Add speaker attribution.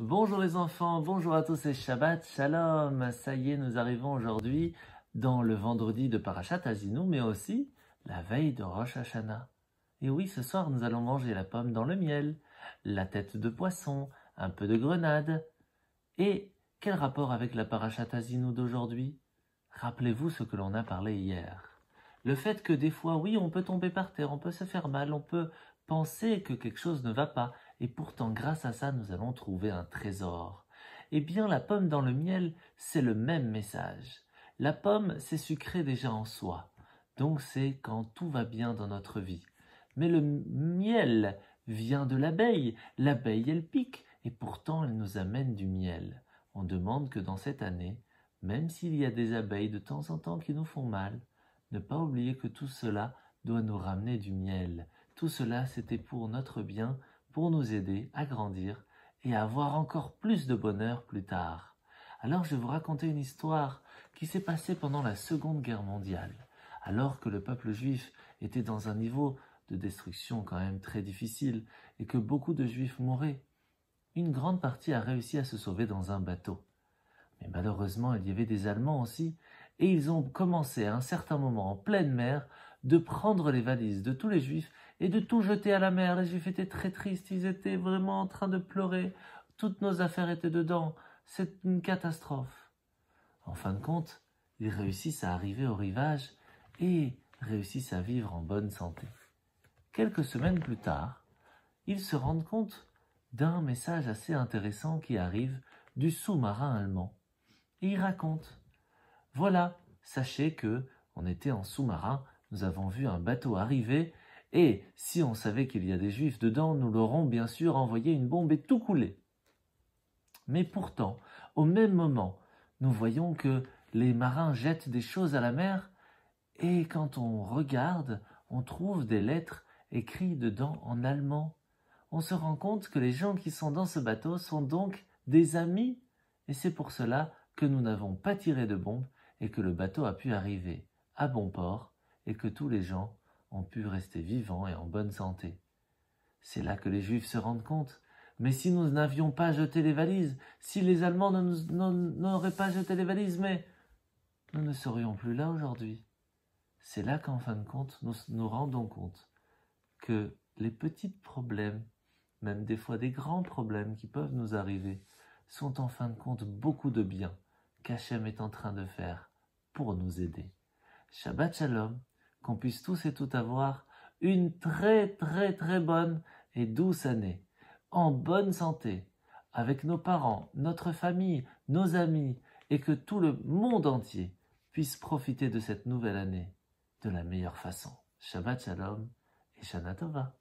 Speaker 1: Bonjour les enfants, bonjour à tous et Shabbat Shalom. Ça y est, nous arrivons aujourd'hui dans le vendredi de Parashat Azinu, mais aussi la veille de Rosh Hashanah. Et oui, ce soir, nous allons manger la pomme dans le miel, la tête de poisson, un peu de grenade. Et quel rapport avec la Parashat Azinu d'aujourd'hui? Rappelez-vous ce que l'on a parlé hier. Le fait que des fois, oui, on peut tomber par terre, on peut se faire mal, on peut penser que quelque chose ne va pas, et pourtant grâce à ça nous allons trouver un trésor. Eh bien la pomme dans le miel, c'est le même message. La pomme, c'est sucré déjà en soi, donc c'est quand tout va bien dans notre vie. Mais le miel vient de l'abeille, l'abeille elle pique, et pourtant elle nous amène du miel. On demande que dans cette année, même s'il y a des abeilles de temps en temps qui nous font mal, ne pas oublier que tout cela doit nous ramener du miel, tout cela, c'était pour notre bien, pour nous aider à grandir et à avoir encore plus de bonheur plus tard. Alors je vais vous raconter une histoire qui s'est passée pendant la Seconde Guerre mondiale, alors que le peuple juif était dans un niveau de destruction quand même très difficile et que beaucoup de juifs mouraient. Une grande partie a réussi à se sauver dans un bateau. Mais malheureusement, il y avait des Allemands aussi, et ils ont commencé à un certain moment en pleine mer de prendre les valises de tous les juifs et de tout jeter à la mer. Les juifs étaient très tristes, ils étaient vraiment en train de pleurer. Toutes nos affaires étaient dedans. C'est une catastrophe. En fin de compte, ils réussissent à arriver au rivage et réussissent à vivre en bonne santé. Quelques semaines plus tard, ils se rendent compte d'un message assez intéressant qui arrive du sous-marin allemand. Il raconte Voilà, sachez que on était en sous-marin, nous avons vu un bateau arriver et si on savait qu'il y a des juifs dedans, nous l'aurons bien sûr envoyé une bombe et tout coulé. Mais pourtant, au même moment, nous voyons que les marins jettent des choses à la mer, et quand on regarde, on trouve des lettres écrites dedans en allemand. On se rend compte que les gens qui sont dans ce bateau sont donc des amis, et c'est pour cela que nous n'avons pas tiré de bombe et que le bateau a pu arriver à bon port et que tous les gens ont pu rester vivants et en bonne santé. C'est là que les Juifs se rendent compte. Mais si nous n'avions pas jeté les valises, si les Allemands n'auraient pas jeté les valises, mais nous ne serions plus là aujourd'hui. C'est là qu'en fin de compte, nous nous rendons compte que les petits problèmes, même des fois des grands problèmes qui peuvent nous arriver, sont en fin de compte beaucoup de bien qu'Hachem est en train de faire pour nous aider. Shabbat Shalom qu'on puisse tous et toutes avoir une très très très bonne et douce année, en bonne santé, avec nos parents, notre famille, nos amis, et que tout le monde entier puisse profiter de cette nouvelle année de la meilleure façon. Shabbat Shalom et Shana Tova.